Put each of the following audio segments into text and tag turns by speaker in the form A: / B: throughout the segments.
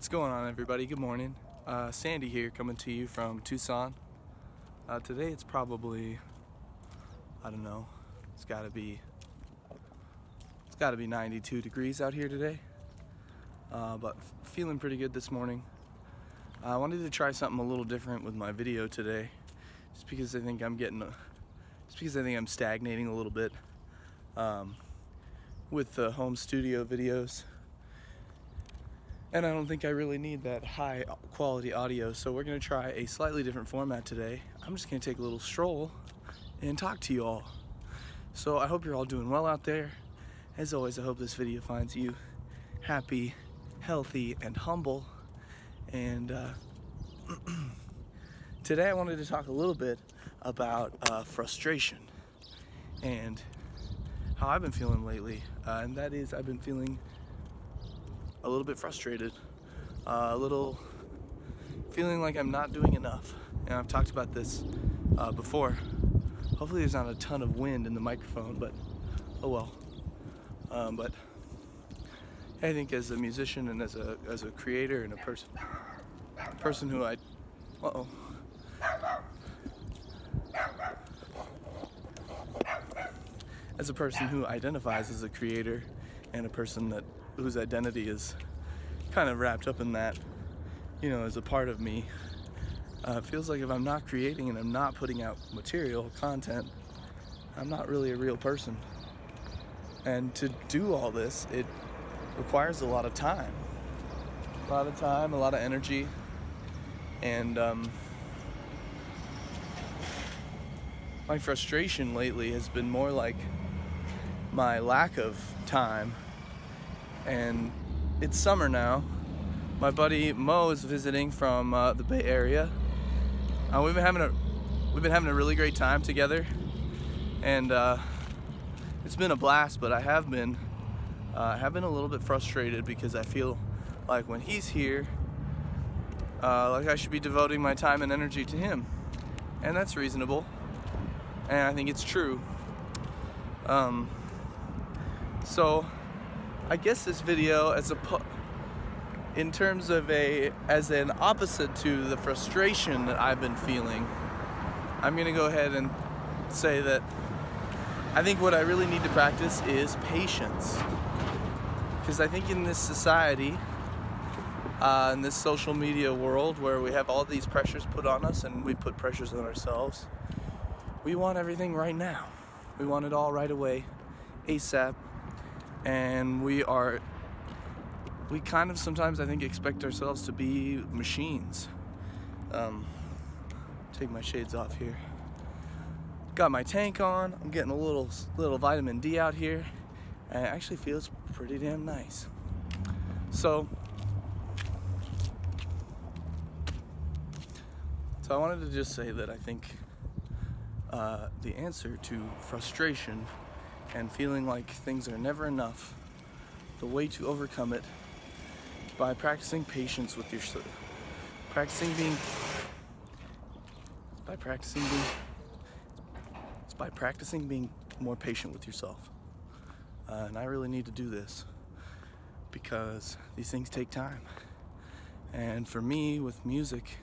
A: What's going on, everybody? Good morning. Uh, Sandy here, coming to you from Tucson. Uh, today it's probably, I don't know, it's got to be, it's got to be 92 degrees out here today. Uh, but feeling pretty good this morning. I wanted to try something a little different with my video today, just because I think I'm getting, a, just because I think I'm stagnating a little bit um, with the home studio videos and I don't think I really need that high quality audio so we're gonna try a slightly different format today. I'm just gonna take a little stroll and talk to you all. So I hope you're all doing well out there. As always I hope this video finds you happy healthy and humble. And uh, today I wanted to talk a little bit about uh, frustration and how I've been feeling lately. Uh, and that is I've been feeling a little bit frustrated, uh, a little feeling like I'm not doing enough. And I've talked about this uh, before. Hopefully there's not a ton of wind in the microphone, but oh well. Um, but I think as a musician and as a as a creator and a person person who I uh oh as a person who identifies as a creator and a person that whose identity is kind of wrapped up in that, you know, as a part of me. Uh, feels like if I'm not creating and I'm not putting out material, content, I'm not really a real person. And to do all this, it requires a lot of time. A lot of time, a lot of energy, and um, my frustration lately has been more like my lack of time and it's summer now. My buddy Mo is visiting from uh, the Bay Area. Uh, we've been having a we've been having a really great time together, and uh, it's been a blast. But I have been uh, have been a little bit frustrated because I feel like when he's here, uh, like I should be devoting my time and energy to him, and that's reasonable, and I think it's true. Um, so I guess this video as a in terms of a as an opposite to the frustration that I've been feeling I'm gonna go ahead and say that I think what I really need to practice is patience. Because I think in this society uh, in this social media world where we have all these pressures put on us and we put pressures on ourselves we want everything right now. We want it all right away ASAP and we are we kind of sometimes I think expect ourselves to be machines. Um, take my shades off here. Got my tank on. I'm getting a little little vitamin D out here, and it actually feels pretty damn nice. So, so I wanted to just say that I think uh, the answer to frustration and feeling like things are never enough, the way to overcome it is by practicing patience with yourself. Practicing being by practicing being it's by practicing being more patient with yourself. Uh, and I really need to do this because these things take time. And for me, with music,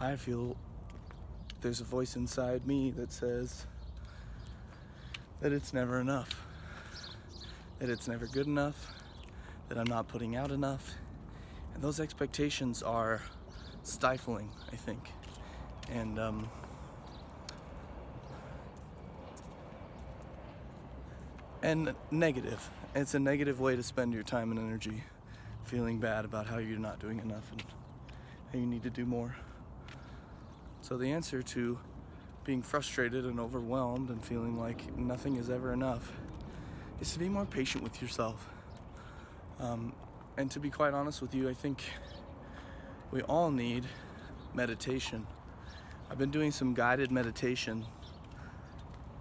A: I feel there's a voice inside me that says, that it's never enough, that it's never good enough, that I'm not putting out enough. And those expectations are stifling, I think. And um, and negative. It's a negative way to spend your time and energy feeling bad about how you're not doing enough and how you need to do more. So the answer to being frustrated and overwhelmed and feeling like nothing is ever enough is to be more patient with yourself. Um, and to be quite honest with you, I think we all need meditation. I've been doing some guided meditation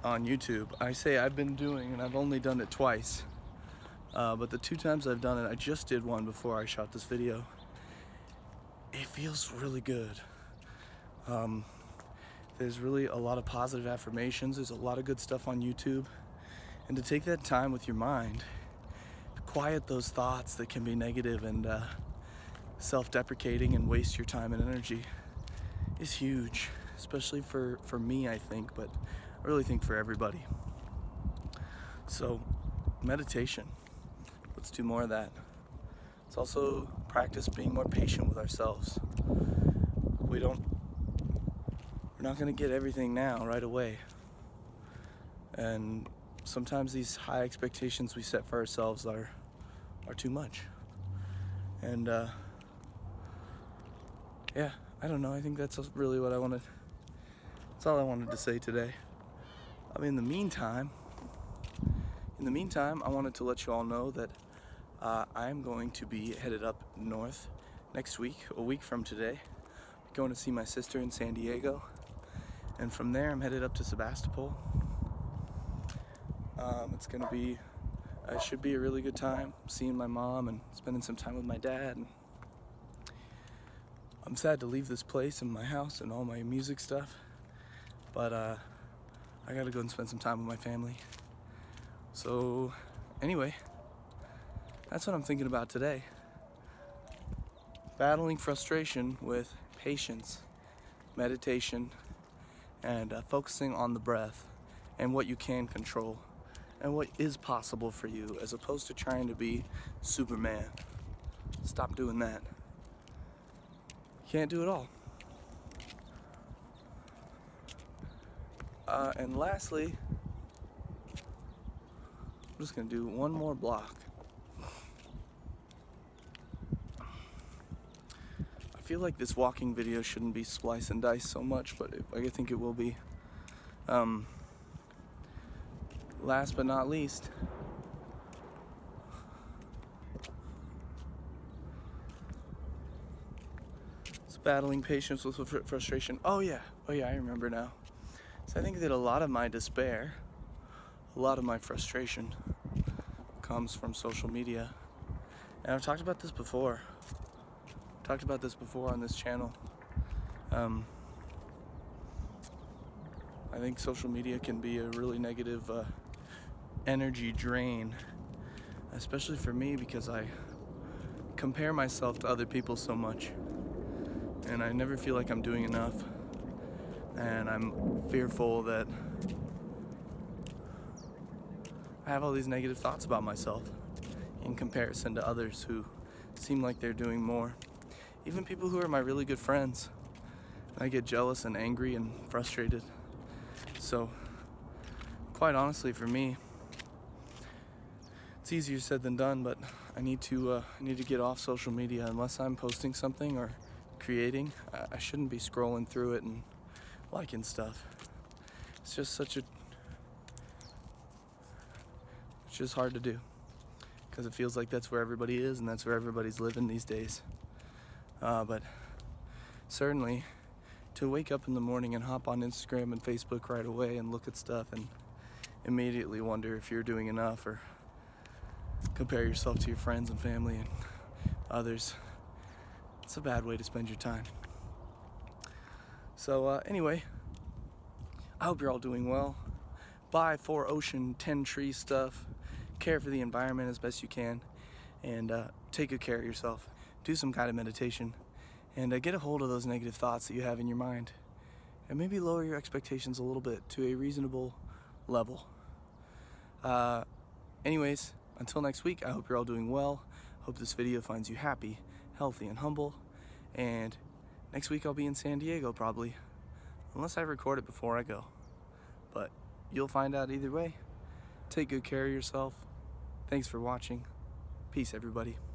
A: on YouTube. I say I've been doing, and I've only done it twice. Uh, but the two times I've done it, I just did one before I shot this video. It feels really good. Um, there's really a lot of positive affirmations. There's a lot of good stuff on YouTube. And to take that time with your mind, to quiet those thoughts that can be negative and uh, self-deprecating and waste your time and energy is huge, especially for, for me, I think, but I really think for everybody. So, meditation. Let's do more of that. Let's also practice being more patient with ourselves. We don't, we're not going to get everything now right away. And sometimes these high expectations we set for ourselves are, are too much. And, uh, yeah, I don't know. I think that's really what I wanted. That's all I wanted to say today. I mean, in the meantime, in the meantime, I wanted to let you all know that uh, I'm going to be headed up north next week, a week from today, going to see my sister in San Diego, and from there I'm headed up to Sebastopol. Um, it's to be, it should be a really good time seeing my mom and spending some time with my dad. And, I'm sad to leave this place and my house and all my music stuff, but uh, I gotta go and spend some time with my family. So, anyway, that's what I'm thinking about today. Battling frustration with patience, meditation, and uh, focusing on the breath and what you can control and what is possible for you as opposed to trying to be Superman. Stop doing that can't do it all. Uh, and lastly, I'm just gonna do one more block. Feel like this walking video shouldn't be splice and dice so much, but it, I think it will be. Um, last but not least, it's battling patience with frustration. Oh yeah, oh yeah, I remember now. So I think that a lot of my despair, a lot of my frustration comes from social media. And I've talked about this before. Talked about this before on this channel. Um, I think social media can be a really negative uh, energy drain, especially for me because I compare myself to other people so much and I never feel like I'm doing enough. And I'm fearful that I have all these negative thoughts about myself in comparison to others who seem like they're doing more. Even people who are my really good friends. I get jealous and angry and frustrated. So, quite honestly, for me, it's easier said than done. But I need to uh, I need to get off social media unless I'm posting something or creating, I shouldn't be scrolling through it and liking stuff. It's just such a, it's just hard to do because it feels like that's where everybody is and that's where everybody's living these days. Uh, but certainly to wake up in the morning and hop on Instagram and Facebook right away and look at stuff and immediately wonder if you're doing enough or compare yourself to your friends and family and others it's a bad way to spend your time. So uh, anyway, I hope you're all doing well. Buy 4Ocean tentree stuff. Care for the environment as best you can. And uh, take good care of yourself. Do some kind of meditation. And uh, get a hold of those negative thoughts that you have in your mind. And maybe lower your expectations a little bit to a reasonable level. Uh, anyways, until next week, I hope you're all doing well. Hope this video finds you happy healthy and humble. And next week I'll be in San Diego probably, unless I record it before I go. But you'll find out either way. Take good care of yourself. Thanks for watching. Peace, everybody.